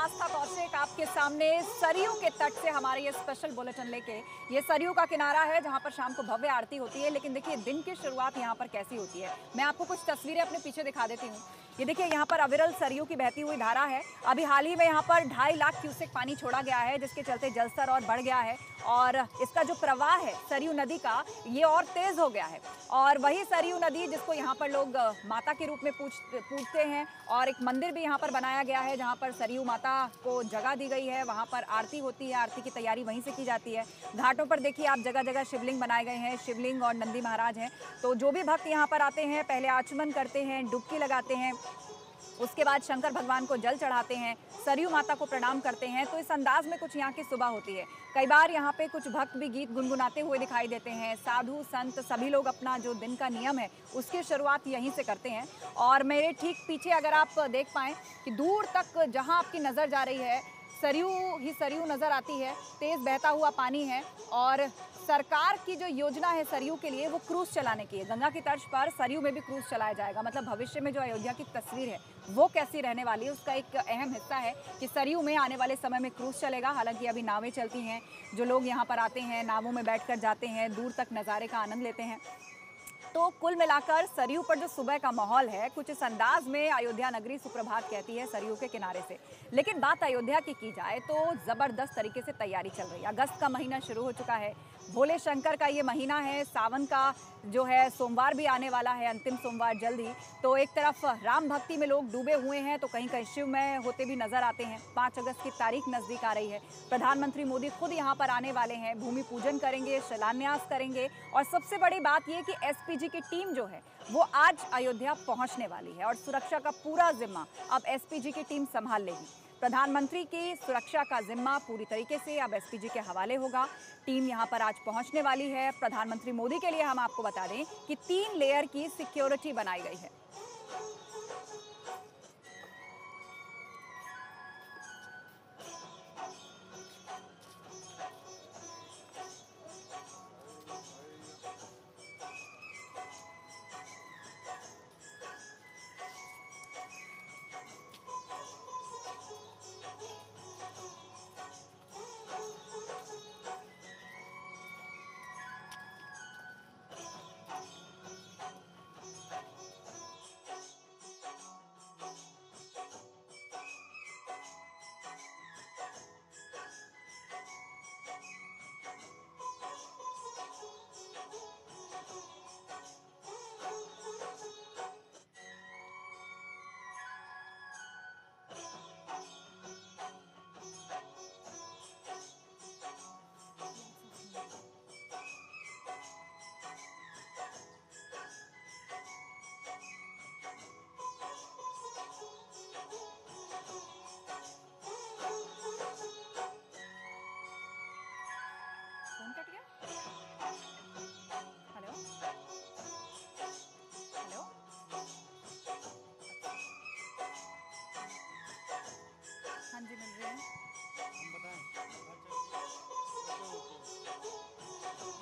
आस्था कौशिक आपके सामने सरयू के तट से हमारे ये स्पेशल बुलेटिन लेके। ये सरयू का किनारा है जहाँ पर शाम को भव्य आरती होती है, लेकिन देखिए दिन की शुरुआत यहाँ पर कैसी होती है। मैं आपको कुछ तस्वीरें अपने पीछे दिखा देती हूँ। ये देखिए, यहाँ पर अविरल सरयू की बहती हुई धारा है। अभी हाल ही में यहाँ पर ढाई लाख क्यूसेक पानी छोड़ा गया है, जिसके चलते जलस्तर और बढ़ गया है। और इसका जो प्रवाह है सरयू नदी का, ये और तेज हो गया है। और वही सरयू नदी जिसको यहाँ पर लोग माता के रूप में पूछ पूछते हैं, और एक मंदिर भी यहाँ पर बनाया गया है जहाँ पर सरयू माता को जगह दी गई है। वहाँ पर आरती होती है, आरती की तैयारी वहीं से की जाती है। घाटों पर देखिए आप जगह जगह शिवलिंग बनाए गए हैं, शिवलिंग और नंदी महाराज हैं। तो जो भी भक्त यहाँ पर आते हैं, पहले आचमन करते हैं, डुबकी लगाते हैं उसके बाद शंकर भगवान को जल चढ़ाते हैं, सरयू माता को प्रणाम करते हैं तो इस अंदाज में कुछ यहाँ की सुबह होती है। कई बार यहाँ पे कुछ भक्त भी गीत गुनगुनाते हुए दिखाई देते हैं। साधु, संत सभी लोग अपना जो दिन का नियम है, उसकी शुरुआत यहीं से करते हैं। और मेरे ठीक पीछे अगर आप देख पाएँ कि दूर तक जहाँ आपकी नज़र जा रही है, सरयू ही सरयू नज़र आती है, तेज़ बहता हुआ पानी है और सरकार की जो योजना है सरयू के लिए, वो क्रूज चलाने की है। गंगा की तर्ज पर सरयू में भी क्रूज चलाया जाएगा। मतलब भविष्य में जो अयोध्या की तस्वीर है वो कैसी रहने वाली है, उसका एक अहम हिस्सा है कि सरयू में आने वाले समय में क्रूज चलेगा। हालाँकि अभी नावें चलती हैं, जो लोग यहाँ पर आते हैं, नावों में बैठ जाते हैं, दूर तक नज़ारे का आनंद लेते हैं। तो कुल मिलाकर सरयू पर जो सुबह का माहौल है, कुछ इस अंदाज में अयोध्या नगरी सुप्रभात कहती है सरयू के किनारे से। लेकिन बात अयोध्या की की जाए तो ज़बरदस्त तरीके से तैयारी चल रही है। अगस्त का महीना शुरू हो चुका है। भोले शंकर का ये महीना है, सावन का जो है, सोमवार भी आने वाला है, अंतिम सोमवार जल्द ही। तो एक तरफ़ राम भक्ति में लोग डूबे हुए हैं तो कहीं कहीं शिवमय होते भी नज़र आते हैं। पाँच अगस्त की तारीख नज़दीक आ रही है। प्रधानमंत्री मोदी खुद यहाँ पर आने वाले हैं। भूमि पूजन करेंगे, शिलान्यास करेंगे। और सबसे बड़ी बात यह कि एसपीजी की टीम जो है, वो आज अयोध्या पहुँचने वाली है और सुरक्षा का पूरा जिम्मा अब एसपीजी की टीम संभाल लेगी। प्रधानमंत्री की सुरक्षा का जिम्मा पूरी तरीके से अब एसपीजी के हवाले होगा। टीम यहाँ पर आज पहुँचने वाली है। प्रधानमंत्री मोदी के लिए हम आपको बता दें कि तीन लेयर की सिक्योरिटी बनाई गई है।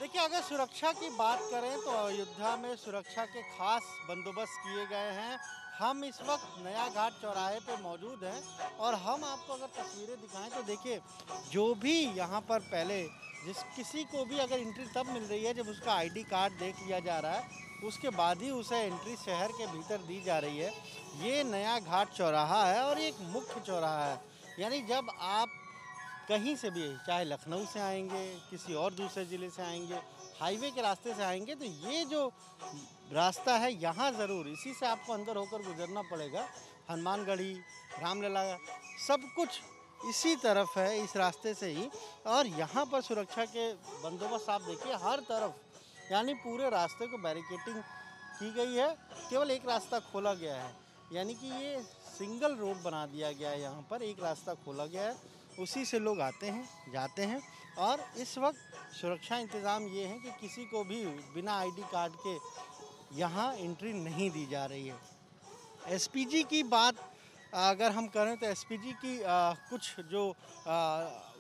देखिए, अगर सुरक्षा की बात करें तो अयोध्या में सुरक्षा के खास बंदोबस्त किए गए हैं। हम इस वक्त नया घाट चौराहे पे मौजूद हैं और हम आपको अगर तस्वीरें दिखाएँ तो देखिए, जो भी यहाँ पर पहले जिस किसी को भी अगर एंट्री तब मिल रही है जब उसका आईडी कार्ड देख लिया जा रहा है, उसके बाद ही उसे एंट्री शहर के भीतर दी जा रही है। ये नया घाट चौराहा है और ये एक मुख्य चौराहा है। यानी जब आप कहीं से भी, चाहे लखनऊ से आएँगे, किसी और दूसरे ज़िले से आएँगे, हाईवे के रास्ते से आएँगे तो ये जो रास्ता है यहाँ ज़रूर, इसी से आपको अंदर होकर गुजरना पड़ेगा। हनुमानगढ़ी, रामलला, सब कुछ इसी तरफ़ है, इस रास्ते से ही। और यहाँ पर सुरक्षा के बंदोबस्त आप देखिए, हर तरफ़, यानी पूरे रास्ते को बैरिकेटिंग की गई है। केवल एक रास्ता खोला गया है। यानी कि ये सिंगल रोड बना दिया गया है यहाँ पर एक रास्ता खोला गया है उसी से लोग आते हैं जाते हैं और इस वक्त सुरक्षा इंतज़ाम ये है कि किसी को भी बिना आईडी कार्ड के यहाँ एंट्री नहीं दी जा रही है। एसपीजी की बात अगर हम करें तो एसपीजी की आ, कुछ जो आ,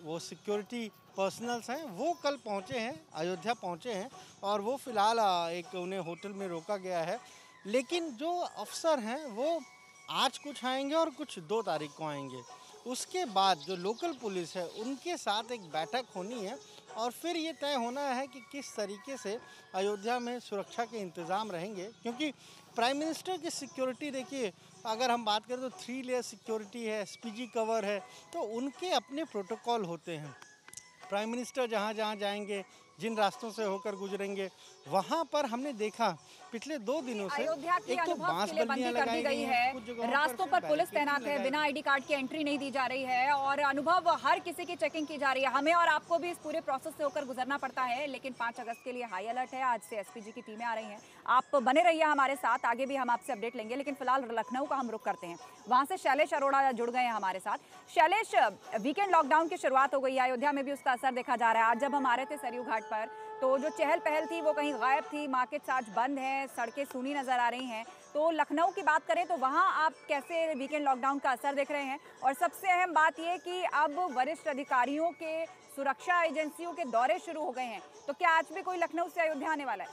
वो सिक्योरिटी पर्सनल्स हैं वो कल पहुँचे हैं अयोध्या पहुँचे हैं और वो फ़िलहाल एक उन्हें होटल में रोका गया है। लेकिन जो अफसर हैं वो आज कुछ आएँगे और कुछ दो तारीख को आएँगे। उसके बाद जो लोकल पुलिस है, उनके साथ एक बैठक होनी है और फिर ये तय होना है कि किस तरीके से अयोध्या में सुरक्षा के इंतज़ाम रहेंगे। क्योंकि प्राइम मिनिस्टर की सिक्योरिटी देखिए, अगर हम बात करें तो थ्री लेयर सिक्योरिटी है, एसपीजी कवर है तो उनके अपने प्रोटोकॉल होते हैं। प्राइम मिनिस्टर जहाँ जहाँ जाएँगे, जिन रास्तों से होकर गुजरेंगे वहाँ पर हमने देखा पिछले दो दिनों से अयोध्या की एक तो अनुभव बाँस के लिए बंदी कर दी गई है। रास्तों पर पुलिस तैनात है बिना आईडी कार्ड के एंट्री नहीं दी जा रही है और अनुभव हर किसी की चेकिंग की जा रही है। हमें और आपको भी इस पूरे प्रोसेस से होकर गुजरना पड़ता है लेकिन पाँच अगस्त के लिए हाई अलर्ट है। आज से एसपीजी की टीमें आ रही हैं। आप बने रहिए हमारे साथ आगे भी हम आपसे अपडेट लेंगे लेकिन फ़िलहाल लखनऊ का हम रुख करते हैं। वहाँ से शैलेश अरोड़ा जुड़ गए हैं हमारे साथ। शैलेश वीकेंड लॉकडाउन की शुरुआत हो गई है। अयोध्या में भी उसका असर देखा जा रहा है। आज जब हम आ रहे थे सरयू घाट पर तो जो चहल पहल थी, वो कहीं गायब थी। मार्केट्स आज बंद हैं, सड़कें सूनी नज़र आ रही हैं। तो लखनऊ की बात करें तो वहाँ आप कैसे वीकेंड लॉकडाउन का असर देख रहे हैं? और सबसे अहम बात ये कि अब वरिष्ठ अधिकारियों के सुरक्षा एजेंसियों के दौरे शुरू हो गए हैं। तो क्या आज भी कोई लखनऊ से अयोध्या आने वाला है?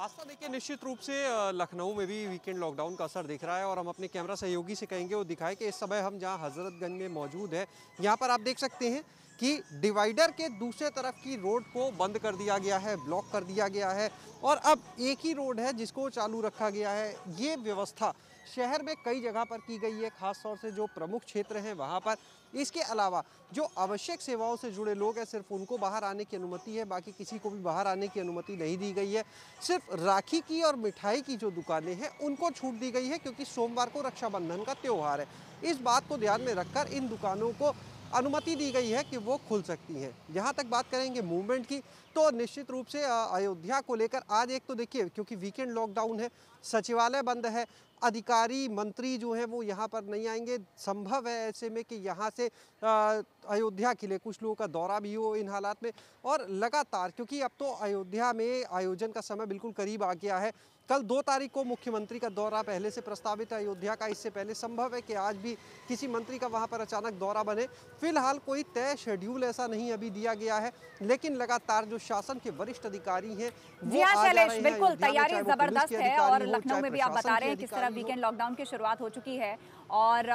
आस्था देखिए निश्चित रूप से लखनऊ में भी वीकेंड लॉकडाउन का असर दिख रहा है और हम अपने कैमरा सहयोगी से कहेंगे, वो दिखाए कि इस समय हम जहाँ हजरतगंज में मौजूद है, यहाँ पर आप देख सकते हैं कि डिवाइडर के दूसरे तरफ़ की रोड को बंद कर दिया गया है ब्लॉक कर दिया गया है और अब एक ही रोड है जिसको चालू रखा गया है। ये व्यवस्था शहर में कई जगह पर की गई है खास तौर से जो प्रमुख क्षेत्र हैं वहाँ पर। इसके अलावा जो आवश्यक सेवाओं से जुड़े लोग हैं, सिर्फ़ उनको बाहर आने की अनुमति है, बाकी किसी को भी बाहर आने की अनुमति नहीं दी गई है। सिर्फ़ राखी की और मिठाई की जो दुकानें हैं, उनको छूट दी गई है, क्योंकि सोमवार को रक्षाबंधन का त्यौहार है। इस बात को ध्यान में रखकर इन दुकानों को अनुमति दी गई है कि वो खुल सकती हैं। जहाँ तक बात करेंगे मूवमेंट की तो निश्चित रूप से, अयोध्या को लेकर आज एक तो देखिए, क्योंकि वीकेंड लॉकडाउन है, सचिवालय बंद है अधिकारी, मंत्री जो हैं वो यहाँ पर नहीं आएँगे। संभव है ऐसे में कि यहाँ से अयोध्या के लिए कुछ लोगों का दौरा भी हो इन हालात में। और लगातार, क्योंकि अब तो अयोध्या में आयोजन का समय बिल्कुल करीब आ गया है। कल दो तारीख को मुख्यमंत्री का दौरा पहले से प्रस्तावित है। अयोध्या का इससे पहले संभव है कि आज भी किसी मंत्री का वहाँ पर अचानक दौरा बने। फ़िलहाल कोई तय शेड्यूल ऐसा नहीं अभी दिया गया है लेकिन लगातार जो शासन के वरिष्ठ अधिकारी हैं वो जी हाँ शैलेश बिल्कुल तैयारी ज़बरदस्त है और लखनऊ में भी आप बता रहे हैं किस तरह वीकेंड लॉकडाउन की शुरुआत हो चुकी है और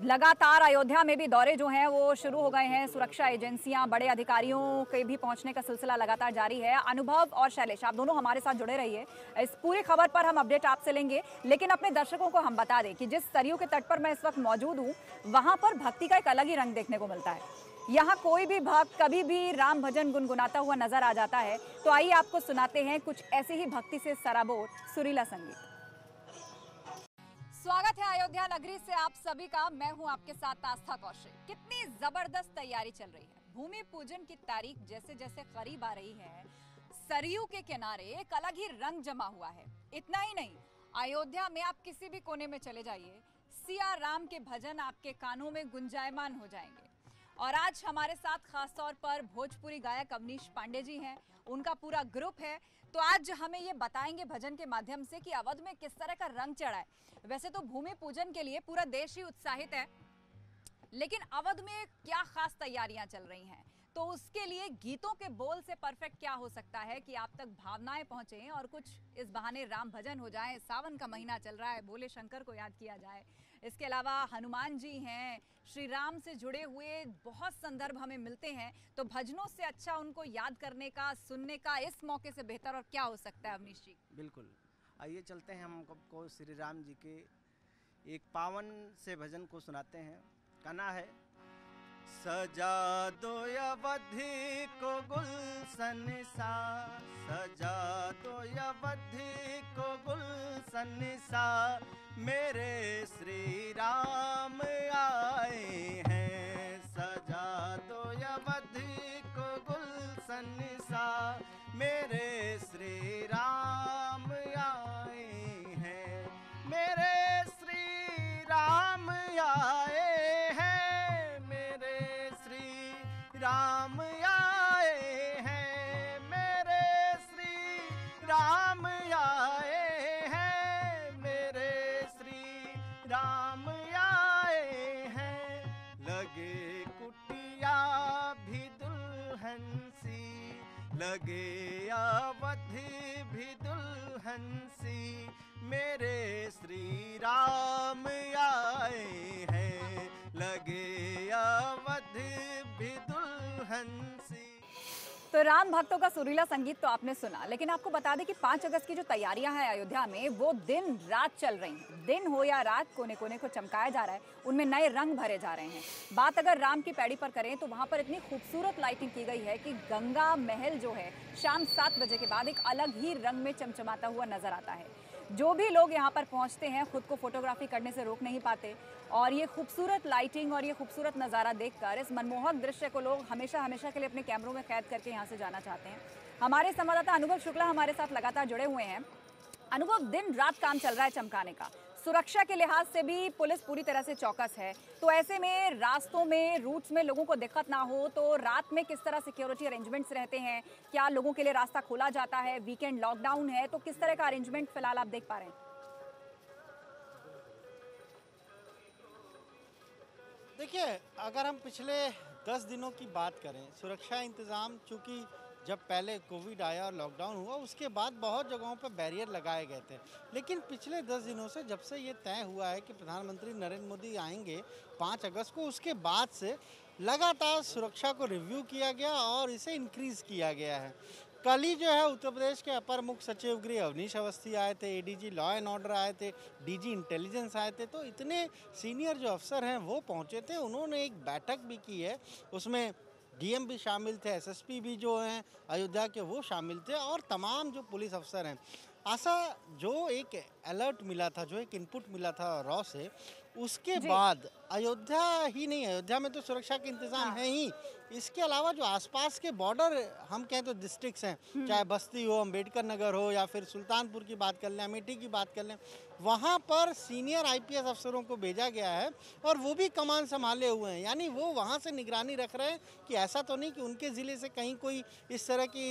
लगातार अयोध्या में भी दौरे जो हैं, वो शुरू हो गए हैं। सुरक्षा एजेंसियाँ, बड़े अधिकारियों के भी पहुँचने का सिलसिला लगातार जारी है। अनुभव और शैलेश, आप दोनों हमारे साथ जुड़े रहिए। इस पूरी खबर पर हम अपडेट आपसे लेंगे, लेकिन अपने दर्शकों को हम बता दें कि जिस सरयू के तट पर मैं इस वक्त मौजूद हूँ, वहाँ पर भक्ति का एक अलग ही रंग देखने को मिलता है। यहाँ कोई भी भक्त कभी भी राम भजन गुनगुनाता हुआ नज़र आ जाता है। तो आइए आपको सुनाते हैं कुछ ऐसे ही भक्ति से सराबोर सुरीला संगीत। स्वागत है अयोध्या नगरी से आप सभी का। मैं हूँ आपके साथ आस्था कौशिक। कितनी ज़बरदस्त तैयारी चल रही है। भूमि पूजन की तारीख जैसे जैसे करीब आ रही है, सरयू के किनारे एक अलग ही रंग जमा हुआ है। इतना ही नहीं, अयोध्या में आप किसी भी कोने में चले जाइए, सिया राम के भजन आपके कानों में गुंजायमान हो जाएँगे। और आज हमारे साथ खास तौर पर भोजपुरी गायक अवनीश पांडे जी हैं। उनका पूरा ग्रुप है। तो आज हमें ये बताएँगे भजन के माध्यम से कि अवध में किस तरह का रंग चढ़ा है। वैसे तो भूमि पूजन के लिए पूरा देश ही उत्साहित है, लेकिन अवध में क्या खास तैयारियाँ चल रही हैं? तो उसके लिए गीतों के बोल से परफेक्ट क्या हो सकता है कि आप तक भावनाएँ पहुँचे और कुछ इस बहाने राम भजन हो जाए, सावन का महीना चल रहा है, भोले शंकर को याद किया जाए। इसके अलावा हनुमान जी हैं, श्री राम से जुड़े हुए बहुत संदर्भ हमें मिलते हैं। तो भजनों से अच्छा उनको याद करने का, सुनने का इस मौके से बेहतर और क्या हो सकता है, अवनीश जी? बिल्कुल। आइए चलते हैं हम आपको श्री राम जी के एक पावन से भजन को सुनाते हैं। कना है, सजा दो अवधि को गुलशन सा, सजा दो अवधि को गुलशन सा, मेरे लगे अवधि भी दुल्हन सी मेरे श्री राम आए हैं। लगे अवधि भी दुल्हन तो राम भक्तों का सुरीला संगीत तो आपने सुना, लेकिन आपको बता दें कि पाँच अगस्त की जो तैयारियाँ हैं अयोध्या में, वो दिन रात चल रही हैं। दिन हो या रात कोने कोने को चमकाया जा रहा है, उनमें नए रंग भरे जा रहे हैं। बात अगर राम की पैड़ी पर करें तो वहाँ पर इतनी खूबसूरत लाइटिंग की गई है कि गंगा महल जो है, शाम सात बजे के बाद एक अलग ही रंग में चमचमाता हुआ नज़र आता है। जो भी लोग यहाँ पर पहुँचते हैं, खुद को फोटोग्राफी करने से रोक नहीं पाते। और ये खूबसूरत लाइटिंग और ये खूबसूरत नज़ारा देखकर, इस मनमोहक दृश्य को लोग हमेशा हमेशा के लिए अपने कैमरों में कैद करके यहाँ से जाना चाहते हैं। हमारे संवाददाता अनुभव शुक्ला हमारे साथ लगातार जुड़े हुए हैं। अनुभव दिन रात काम चल रहा है चमकाने का। सुरक्षा के लिहाज से भी पुलिस पूरी तरह से चौकस है। तो ऐसे में रास्तों में, रूट्स में लोगों को दिक्कत ना हो तो रात में किस तरह सिक्योरिटी अरेंजमेंट्स रहते हैं? क्या लोगों के लिए रास्ता खोला जाता है? वीकेंड लॉकडाउन है तो किस तरह का अरेंजमेंट फ़िलहाल आप देख पा रहे हैं? देखिए, अगर हम पिछले दस दिनों की बात करें, सुरक्षा इंतज़ाम, चूँकि जब पहले कोविड आया और लॉकडाउन हुआ, उसके बाद बहुत जगहों पर बैरियर लगाए गए थे। लेकिन पिछले दस दिनों से जब से ये तय हुआ है कि प्रधानमंत्री नरेंद्र मोदी आएँगे पाँच अगस्त को, उसके बाद से लगातार सुरक्षा को रिव्यू किया गया और इसे इंक्रीज़ किया गया है। कल ही जो है उत्तर प्रदेश के अपर मुख्य सचिव गृह अवनीश अवस्थी आए थे एडीजी लॉ एंड ऑर्डर आए थे डीजी इंटेलिजेंस आए थे तो इतने सीनियर जो अफसर हैं, वो पहुँचे थे। उन्होंने एक बैठक भी की है, उसमें डीएम भी शामिल थे एसएसपी भी जो हैं अयोध्या के वो शामिल थे और तमाम जो पुलिस अफसर हैं। आशा जो एक अलर्ट मिला था जो एक इनपुट मिला था रॉ से उसके बाद अयोध्या ही नहीं अयोध्या में तो सुरक्षा के इंतज़ाम हाँ। है ही। इसके अलावा जो आसपास के बॉर्डर हम कहें तो डिस्ट्रिक्ट्स हैं चाहे बस्ती हो अंबेडकर नगर हो या फिर सुल्तानपुर की बात कर लें अमेठी की बात कर लें वहाँ पर सीनियर आईपीएस अफसरों को भेजा गया है और वो भी कमान संभाले हुए हैं। यानी वो वहाँ से निगरानी रख रहे हैं कि ऐसा तो नहीं कि उनके ज़िले से कहीं कोई इस तरह की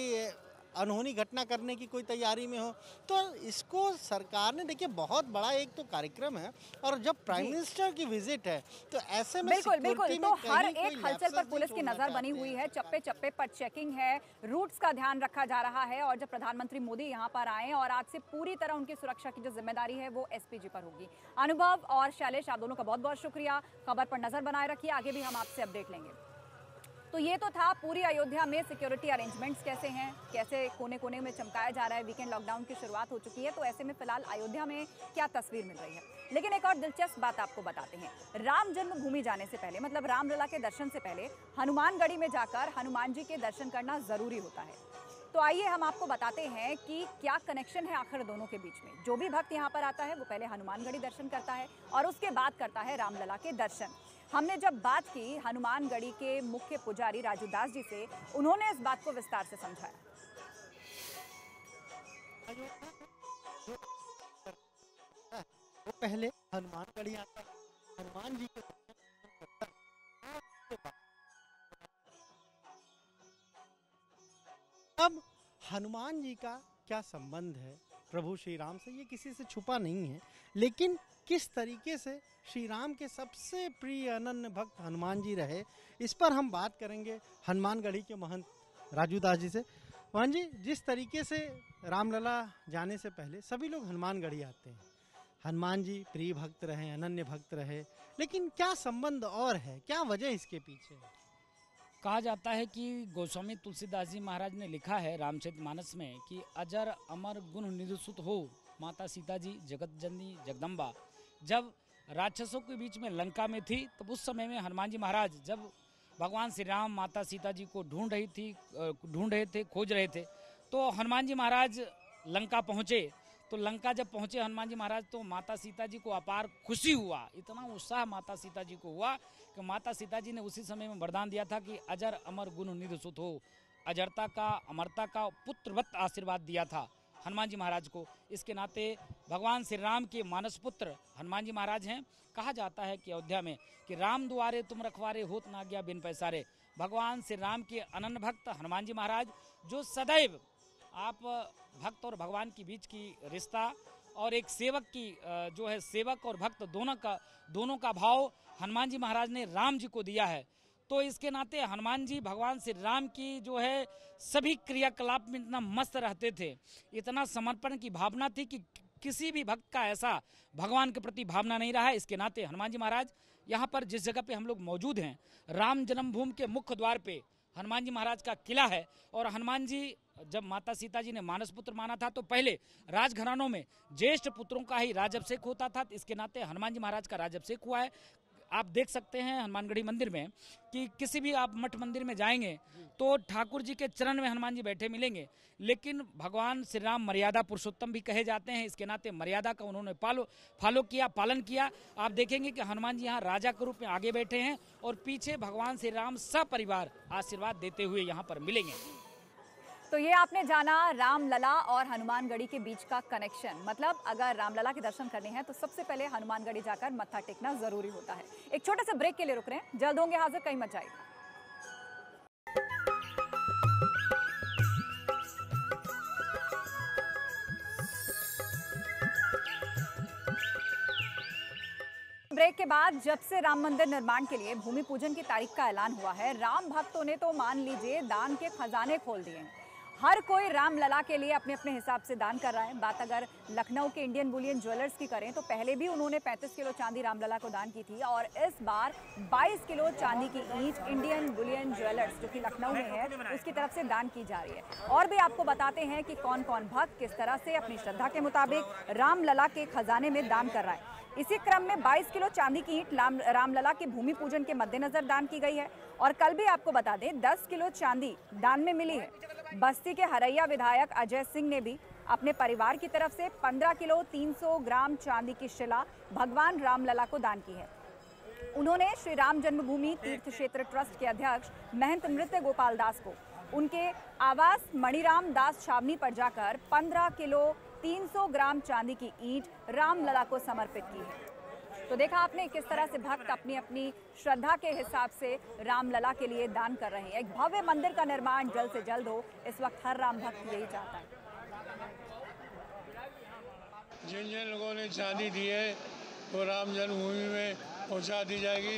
अनहोनी घटना करने की कोई तैयारी में हो। तो इसको सरकार ने देखिए बहुत बड़ा एक तो कार्यक्रम है और जब प्राइम मिनिस्टर की विज़िट है तो ऐसे में बिल्कुल बिल्कुल। तो हर एक हलचल पर पुलिस की नज़र बनी हुई है। चप्पे चप्पे पर चेकिंग है रूट्स का ध्यान रखा जा रहा है और जब प्रधानमंत्री मोदी यहाँ पर आए और आज से पूरी तरह उनकी सुरक्षा की जो ज़िम्मेदारी है वो एसपीजी पर होगी। अनुभव और शैलेश आप दोनों का बहुत बहुत शुक्रिया। खबर पर नज़र बनाए रखिए आगे भी हम आपसे अपडेट लेंगे। तो ये तो था पूरी अयोध्या में सिक्योरिटी अरेंजमेंट्स कैसे हैं, कैसे कोने कोने में चमकाया जा रहा है वीकेंड लॉकडाउन की शुरुआत हो चुकी है तो ऐसे में फ़िलहाल अयोध्या में क्या तस्वीर मिल रही है? लेकिन एक और दिलचस्प बात आपको बताते हैं। राम जन्मभूमि जाने से पहले मतलब रामलला के दर्शन से पहले, हनुमानगढ़ी में जाकर हनुमान जी के दर्शन करना ज़रूरी होता है। तो आइए हम आपको बताते हैं कि क्या कनेक्शन है आखिर दोनों के बीच में। जो भी भक्त यहाँ पर आता है, वो पहले हनुमानगढ़ी दर्शन करता है और उसके बाद करता है रामलला के दर्शन। हमने जब बात की हनुमानगढ़ी के मुख्य पुजारी राजू दास जी से, उन्होंने इस बात को विस्तार से समझाया। वो पहले हनुमानगढ़ी आता हनुमान जी के अब हनुमान जी का क्या संबंध है? प्रभु श्री राम से, ये किसी से छुपा नहीं है। लेकिन किस तरीके से श्री राम के सबसे प्रिय अनन्य भक्त हनुमान जी रहे, इस पर हम बात करेंगे हनुमानगढ़ी के महंत राजू दास जी से। मोहन जी, जिस तरीके से रामलला जाने से पहले सभी लोग हनुमानगढ़ी आते हैं। हनुमान जी प्रिय भक्त रहे, अनन्य भक्त रहे, लेकिन क्या संबंध और है? क्या वजह इसके पीछे है? कहा जाता है कि गोस्वामी तुलसीदास जी महाराज ने लिखा है रामचरित मानस में कि अजर अमर गुण निरुसुत हो, माता सीता जी जगत जननी जगदम्बा। जब राक्षसों के बीच में लंका में थी, तब उस समय में हनुमान जी महाराज जब भगवान श्री राम माता सीता जी को ढूंढ रही थी ढूंढ रहे थे, खोज रहे थे तो हनुमान जी महाराज लंका पहुँचे। तो लंका जब पहुँचे हनुमान जी महाराज तो माता सीता जी को अपार खुशी हुआ। इतना उत्साह माता सीता जी को हुआ कि माता सीता जी ने उसी समय में वरदान दिया था कि अजर अमर गुण निधि सुत हो। अजरता का, अमरता का पुत्रवत आशीर्वाद दिया था हनुमान जी महाराज को। इसके नाते भगवान श्री राम के मानस पुत्र हनुमान जी महाराज हैं। कहा जाता है कि अयोध्या में कि राम द्वारे तुम रखवारे होत ना गया बिन पैसारे। भगवान श्री राम के अनन भक्त हनुमान जी महाराज, जो सदैव आप भक्त और भगवान के बीच की रिश्ता और एक सेवक की जो है सेवक और भक्त दोनों का दोनों का भाव हनुमान जी महाराज ने राम जी को दिया है। तो इसके नाते हनुमान जी भगवान श्री राम की जो है सभी क्रियाकलाप में इतना मस्त रहते थे। इतना समर्पण की भावना थी कि किसी भी भक्त का ऐसा भगवान के प्रति भावना नहीं रहा है। इसके नाते हनुमान जी महाराज यहाँ पर जिस जगह पे हम लोग मौजूद हैं, राम जन्मभूमि के मुख्य द्वार पे हनुमान जी महाराज का किला है और हनुमान जी, जब माता सीता जी ने मानस पुत्र माना था तो पहले राजघरानों में ज्येष्ठ पुत्रों का ही राजअभिषेक होता था। इसके नाते हनुमान जी महाराज का राजअभिषेक हुआ है। आप देख सकते हैं हनुमानगढ़ी मंदिर में कि किसी भी आप मठ मंदिर में जाएँगे तो ठाकुर जी के चरण में हनुमान जी बैठे मिलेंगे। लेकिन भगवान श्री राम मर्यादा पुरुषोत्तम भी कहे जाते हैं, इसके नाते मर्यादा का उन्होंने पालो, फॉलो किया, पालन किया। आप देखेंगे कि हनुमान जी यहाँ राजा के रूप में आगे बैठे हैं और पीछे भगवान श्री राम सपरिवार आशीर्वाद देते हुए यहाँ पर मिलेंगे। तो ये आपने जाना रामलला और हनुमानगढ़ी के बीच का कनेक्शन मतलब अगर रामलला के दर्शन करने हैं तो सबसे पहले हनुमानगढ़ी जाकर मत्था टेकना ज़रूरी होता है। एक छोटे से ब्रेक के लिए रुक रहे हैं। जल्द होंगे हाजिर, कहीं मत जाइए। ब्रेक के बाद, जब से राम मंदिर निर्माण के लिए भूमि पूजन की तारीख का ऐलान हुआ है, राम भक्तों ने तो मान लीजिए दान के खजाने खोल दिए हैं। हर कोई राम लला के लिए अपने अपने हिसाब से दान कर रहा है। बात अगर लखनऊ के इंडियन बुलियन ज्वेलर्स की करें तो पहले भी उन्होंने 35 किलो चांदी रामलला को दान की थी और इस बार 22 किलो चांदी की ईंट इंडियन बुलियन ज्वेलर्स जो कि लखनऊ में है, उसकी तरफ़ से दान की जा रही है। और भी आपको बताते हैं कि कौन कौन भक्त किस तरह से अपनी श्रद्धा के मुताबिक रामलला के खजाने में दान कर रहा है। इसी क्रम में 22 किलो चांदी की ईंट राम रामलला के भूमि पूजन के मद्देनजर दान की गई है। और कल भी आपको बता दें 10 किलो चांदी दान में मिली है। बस्ती के हरैया विधायक अजय सिंह ने भी अपने परिवार की तरफ़ से 15 किलो 300 ग्राम चांदी की शिला भगवान रामलला को दान की है। उन्होंने श्री राम जन्मभूमि तीर्थ क्षेत्र ट्रस्ट के अध्यक्ष महंत नृत्य गोपाल दास को, उनके आवास मणिराम दास छावनी पर जाकर 15 किलो 300 ग्राम चांदी की ईंट रामलला को समर्पित की है। तो देखा आपने किस तरह से भक्त अपनी अपनी श्रद्धा के हिसाब से रामलला के लिए दान कर रहे हैं। एक भव्य मंदिर का निर्माण जल्द से जल्द हो। इस वक्त हर राम भक्त यही चाहता है। जिन जिन लोगों ने चांदी दी है, वो राम जन्मभूमि में पहुँचा दी जाएगी,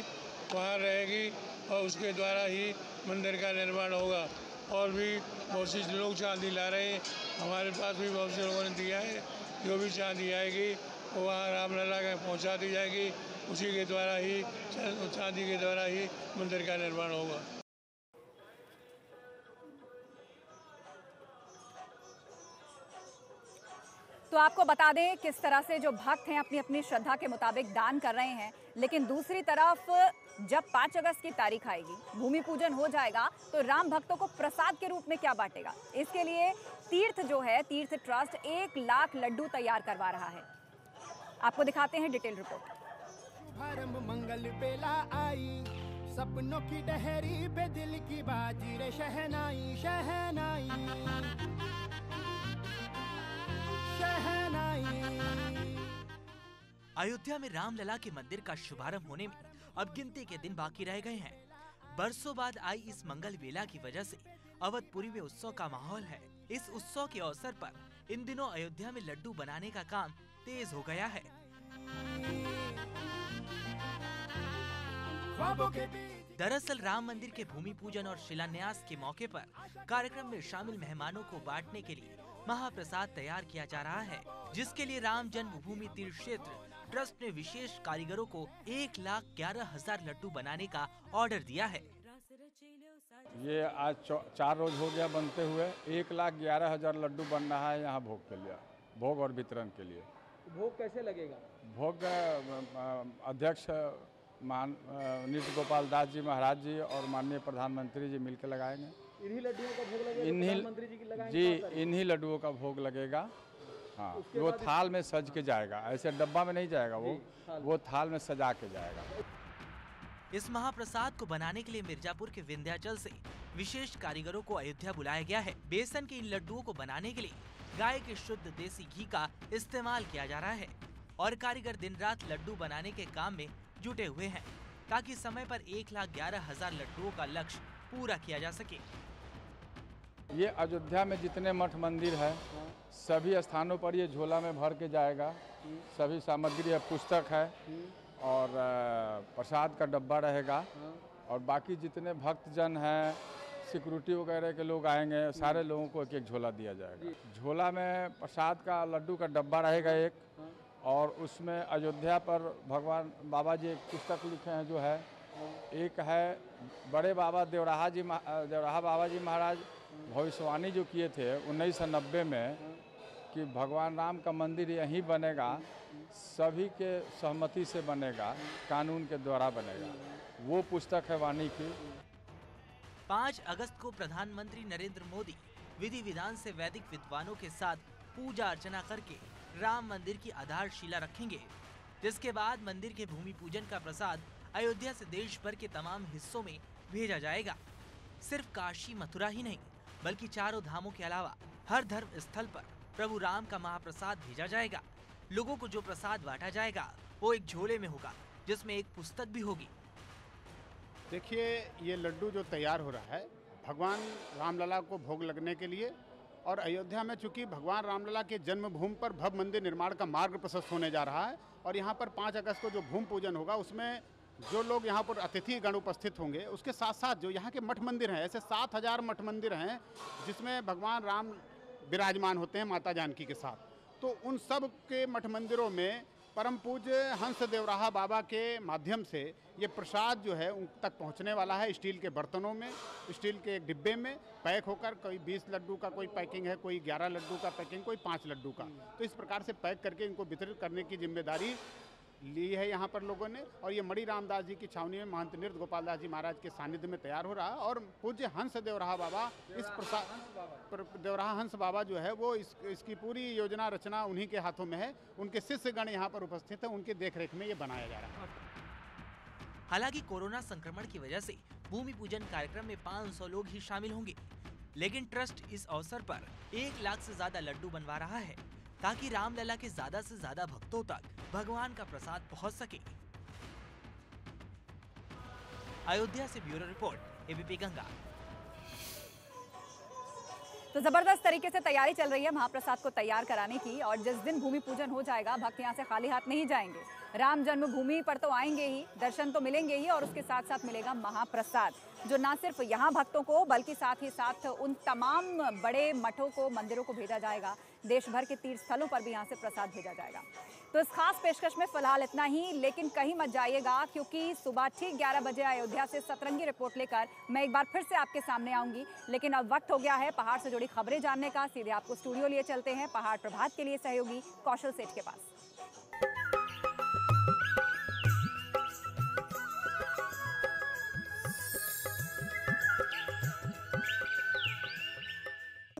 वहाँ रहेगी और उसके द्वारा ही मंदिर का निर्माण होगा। और भी बहुत सी लोग चांदी ला रहे हैं। हमारे पास भी बहुत से लोगों ने दिया है। जो भी चांदी आएगी वहाँ रामलला के पहुँचा दी जाएगी। उसी के द्वारा ही, चांदी के द्वारा ही मंदिर का निर्माण होगा। तो आपको बता दें किस तरह से जो भक्त हैं अपनी अपनी श्रद्धा के मुताबिक दान कर रहे हैं। लेकिन दूसरी तरफ़, जब पाँच अगस्त की तारीख आएगी, भूमि पूजन हो जाएगा तो राम भक्तों को प्रसाद के रूप में क्या बांटेगा? इसके लिए तीर्थ जो है, तीर्थ ट्रस्ट एक लाख लड्डू तैयार करवा रहा है। आपको दिखाते हैं डिटेल रिपोर्ट। शुभारंभ मंगल बेला आई सपनों की डहरी पे दिल की बाजी रे शहनाई शहनाई। शहनाई। अयोध्या में रामलला के मंदिर का शुभारंभ होने में अब गिनती के दिन बाकी रह गए हैं। बरसों बाद आई इस मंगल वेला की वजह से अवधपुरी में उत्सव का माहौल है। इस उत्सव के अवसर पर इन दिनों अयोध्या में लड्डू बनाने का काम तेज हो गया है। दरअसल राम मंदिर के भूमि पूजन और शिलान्यास के मौके पर कार्यक्रम में शामिल मेहमानों को बांटने के लिए महाप्रसाद तैयार किया जा रहा है जिसके लिए राम जन्मभूमि तीर्थ क्षेत्र ट्रस्ट ने विशेष कारीगरों को एक लाख ग्यारह हज़ार लड्डू बनाने का ऑर्डर दिया है। ये आज चार रोज हो गया बनते हुए एक लाख ग्यारह हज़ार लड्डू बन रहा है यहाँ भोग के लिए भोग और वितरण के लिए। भोग कैसे लगेगा? भोग अध्यक्ष मान नृत्य गोपाल दास जी महाराज जी और माननीय प्रधानमंत्री जी मिलकर लगाएँगे। इन्हीं लड्डुओं का भोग लगेगा? इन्हीं जी इन्हीं लड्डुओं का भोग लगेगा। हाँ वो थाल में सज के जाएगा। ऐसे डब्बा में नहीं जाएगा वो। वो थाल में सजा के जाएगा। इस महाप्रसाद को बनाने के लिए मिर्जापुर के विंध्याचल से विशेष कारीगरों को अयोध्या बुलाया गया है। बेसन के इन लड्डुओं को बनाने के लिए गाय के शुद्ध देसी घी का इस्तेमाल किया जा रहा है और कारीगर दिन रात लड्डू बनाने के काम में जुटे हुए हैं, ताकि समय पर एक लाख ग्यारह हज़ार लड्डुओं का लक्ष्य पूरा किया जा सके। ये अयोध्या में जितने मठ मंदिर है, सभी स्थानों पर ये झोला में भर के जाएगा। सभी सामग्री है पुस्तक है और प्रसाद का डब्बा रहेगा। और बाकी जितने भक्तजन हैं सिक्योरिटी वगैरह के लोग आएँगे सारे लोगों को एक एक झोला दिया जाएगा। झोला में प्रसाद का लड्डू का डब्बा रहेगा एक और उसमें अयोध्या पर भगवान बाबा जी एक पुस्तक लिखे हैं जो है। एक है बड़े बाबा देवराहा जी देवराहा बाबा जी महाराज भविष्यवाणी जो किए थे उन्नीस सौ नब्बे में कि भगवान राम का मंदिर यहीं बनेगा सभी के सहमति से बनेगा कानून के द्वारा बनेगा। वो पुस्तक है वाणी की। पाँच अगस्त को प्रधानमंत्री नरेंद्र मोदी विधि विधान से वैदिक विद्वानों के साथ पूजा अर्चना करके राम मंदिर की आधारशिला रखेंगे। जिसके बाद मंदिर के भूमि पूजन का प्रसाद अयोध्या से देश भर के तमाम हिस्सों में भेजा जाएगा। सिर्फ़ काशी, मथुरा ही नहीं, बल्कि चारों धामों के अलावा हर धर्म स्थल पर प्रभु राम का महाप्रसाद भेजा जाएगा। लोगों को जो प्रसाद बांटा जाएगा, वो एक झोले में होगा, जिसमें एक पुस्तक भी होगी। देखिए, ये लड्डू जो तैयार हो रहा है, भगवान रामलला को भोग लगने के लिए और अयोध्या में चूँकि भगवान रामलला के जन्मभूमि पर भव्य मंदिर निर्माण का मार्ग प्रशस्त होने जा रहा है और यहाँ पर पाँच अगस्त को जो भूमि पूजन होगा, उसमें जो लोग यहाँ पर अतिथि गण उपस्थित होंगे, उसके साथ साथ जो यहाँ के मठ मंदिर हैं, ऐसे सात हज़ार मठ मंदिर हैं, जिसमें भगवान राम विराजमान होते हैं माता जानकी के साथ। तो उन सब के मठ मंदिरों में परम पूज्य हंस देवराहा बाबा के माध्यम से ये प्रसाद जो है उन तक पहुँचने वाला है स्टील के बर्तनों में, स्टील के एक डिब्बे में, पैक होकर कोई 20 लड्डू का कोई पैकिंग है, कोई 11 लड्डू का पैकिंग, कोई पाँच लड्डू का। तो इस प्रकार से पैक करके इनको वितरित करने की ज़िम्मेदारी ली है यहाँ पर लोगों ने और ये मणि रामदास जी की छावनी में महंत नृत्य गोपाल दास जी महाराज के सानिध्य में तैयार हो रहा है और पूज्य हंस देवराहा बाबा इस प्रसाद देवराहा हंस बाबा जो है वो इस, इसकी पूरी योजना रचना उन्हीं के हाथों में है। उनके शिष्य गण यहाँ पर उपस्थित है, उनके देखरेख में ये बनाया जा रहा है। हालाँकि कोरोना संक्रमण की वजह से भूमि पूजन कार्यक्रम में 500 लोग ही शामिल होंगे, लेकिन ट्रस्ट इस अवसर पर एक लाख से ज़्यादा लड्डू बनवा रहा है। ताकि रामलला के ज़्यादा से ज़्यादा भक्तों तक भगवान का प्रसाद पहुँच सके। अयोध्या से ब्यूरो रिपोर्ट, एबीपी गंगा। तो ज़बरदस्त तरीके से तैयारी चल रही है महाप्रसाद को तैयार कराने की और जिस दिन भूमि पूजन हो जाएगा, भक्त यहाँ से खाली हाथ नहीं जाएँगे। राम जन्मभूमि पर तो आएँगे ही, दर्शन तो मिलेंगे ही और उसके साथ साथ मिलेगा महाप्रसाद, जो ना सिर्फ़ यहाँ भक्तों को, बल्कि साथ ही साथ उन तमाम बड़े मठों को, मंदिरों को भेजा जाएगा। देश भर के तीर्थ स्थलों पर भी यहाँ से प्रसाद भेजा जाएगा। तो इस खास पेशकश में फ़िलहाल इतना ही, लेकिन कहीं मत जाइएगा, क्योंकि सुबह ठीक 11 बजे अयोध्या से सतरंगी रिपोर्ट लेकर मैं एक बार फिर से आपके सामने आऊँगी। लेकिन अब वक्त हो गया है पहाड़ से जुड़ी खबरें जानने का। सीधे आपको स्टूडियो लिए चलते हैं। पहाड़ प्रभात के लिए सहयोगी कौशल सेठ के पास।